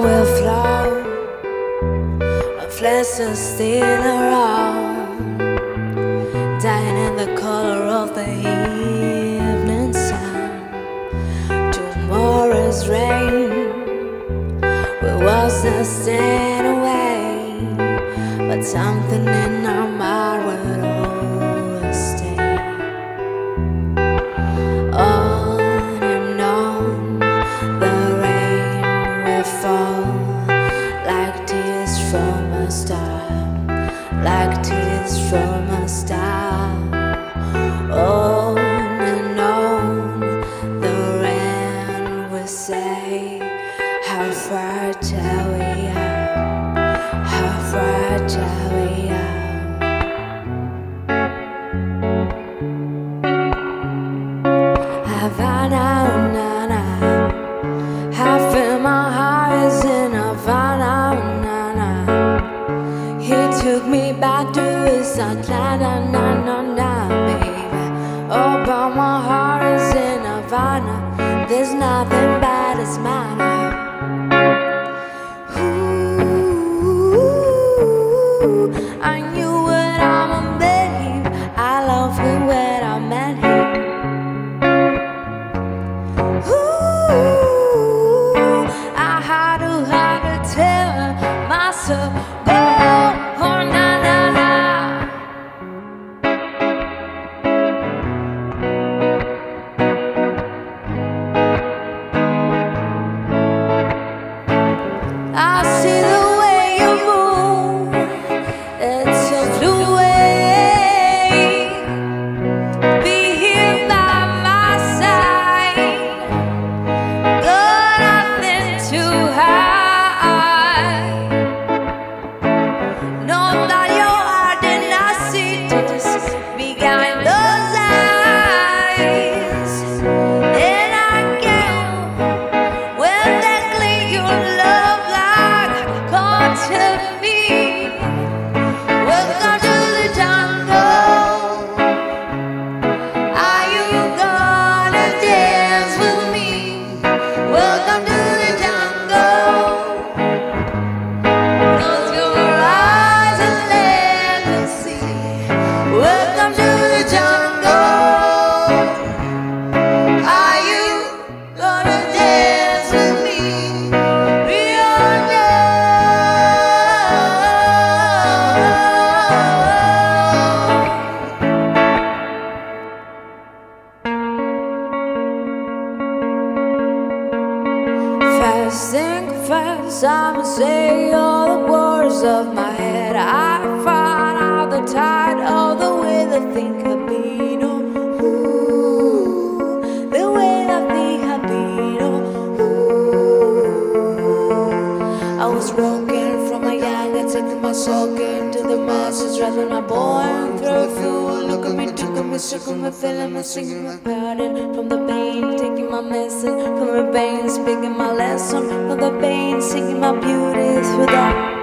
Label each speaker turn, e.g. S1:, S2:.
S1: will flow. Of lessons still around, dying in the color of the evening sun. Tomorrow's rain will wash us stain away, but something in fragile we are, how fragile we are. Havana, na, na. I feel my heart is in Havana, na, na. He took me back to his Atlanta, na, na, na, baby. Oh, but my heart is in Havana. There's nothing bad as matter. See I'ma say all the words of my head. I find out the tide of the way that think I've been. Oh, ooh, the way that think I've been. Oh. I was broken from a young, I taking my soul into the masses, rather my born through. Look at me, took me, circle me, feeling me, singing my pardon from the pain, taking my medicine my veins, picking my lesson, all the pain, seeking my beauty through the